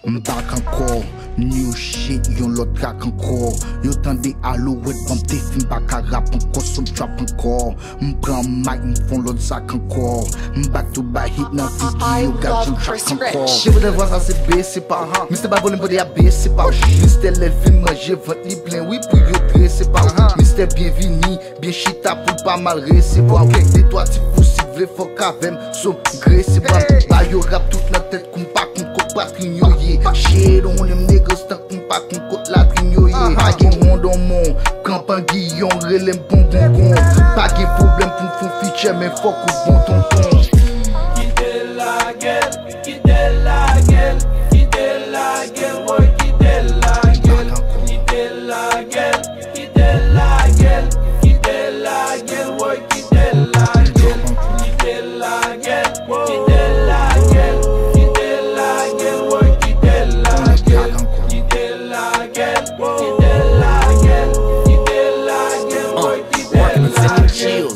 Mbak ankor, new shit yon lot trak ankor. Yo tande alouet bam te fin bak a rap ankor Som trap ankor, mpran mic mfon lot zak ankor. Mbak to ba hit nan vidi yo gaj yon trak ankor. Cheve de vwa sa se besi pa han. Miste ba volen bode a besi pa Miste le vin manje vant li plen oui pou yo presi pa han. Miste bienvini, bien chita pou pa mal resi pa Kek de toa ti pousi vle fok avem, som gresi pa Ba yo rap tout nan ye On lem niggas tan m pa kon kot la trin yo ye ah, ah. Pa gen rondon mon, kampan giyon, relem bon bon bon Pa gen problem pou m fon fichè men fok ou bon ton ton Kite la gel, kite la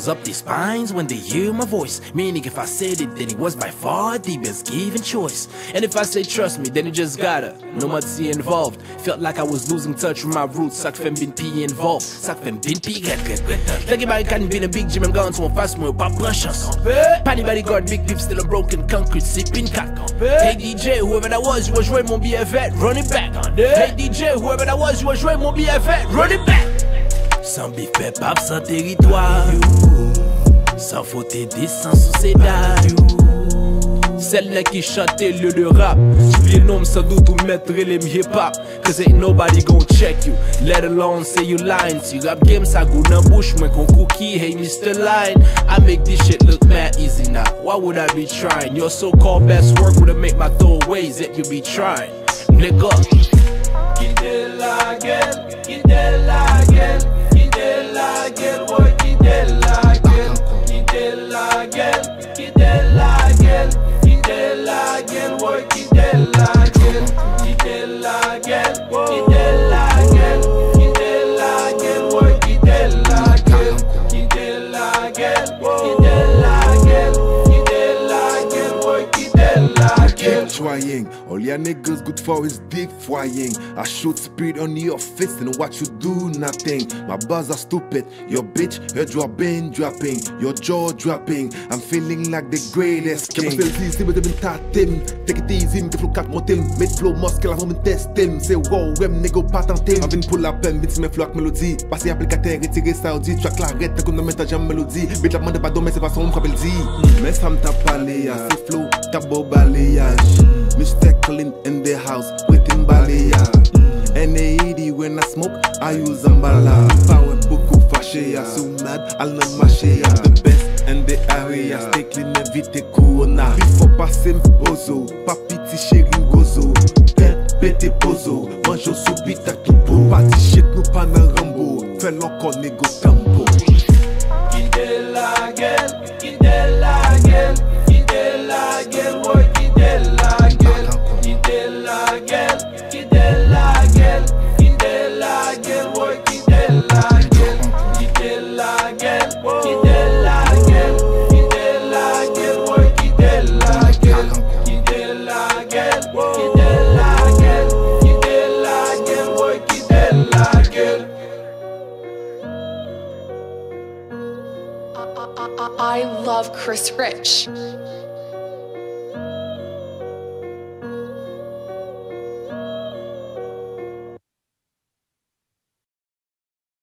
chills up their spines when they hear my voice. Meaning, if I said it, then it was by far the best given choice. And if I say trust me, then it just gotta. No much involved. Felt like I was losing touch with my roots. Sak fem bin P involved. Sak fem bin P get get get. About it, can be a big gym. I'm going to a fast more pop precious. Panny bodyguard, big pips, still a broken concrete, sipping cock. Hey DJ, whoever that was, you was mon BFF, run it back. Hey DJ, whoever that was, you was mon BFF, run it back. Sans bif pep sans territoire. Sans faute des sans sous ses Celle-là qui chantait le de rap. Le nom sans doute ou mettre les hip hop Cause ain't nobody gon' check you. Let alone say you lying. Si rap game ça goûte dans bouche Moi qu'on cookie, hey Mr. Line I make this shit look mad easy now. Why would I be trying? Your so-called best work would make my throwaways That you be trying. Nigga la care trying. All your niggas good for is dick flying. I shoot speed on your face and watch you do nothing. My buzz are stupid. Your bitch, her dropping, dropping. Your jaw dropping. I'm feeling like the greatest king. Feel easy with them tatim. Take it easy, me flow cat motim. Mid flow muscle, avant me test him. Say wow, rem nigga patentim. Avin pour la peine, vite me flow avec mélodie. Passer applicateur, retirer Saudi. Track la rette, comme dans mettre jam mélodie. Bit la demande pas d'homme, c'est pas son frappel dit. Mais ça me tape parler, c'est flow, tabo balayage. Mm. Mr. Clean in the house with Mbalea N.A.E.D. when I smoke, I use Mbala Fawe buku fashea, so mad al nan mashea The best in the area, stay clean evite corona. Bifo pase mbozo, papi ti sheri ngozo. Ket pete pozo, manjo soubita kipo Pati shit nou pa nan rambo, fe lanko nego tambo Kite la gen la gel. I love Chris Rich.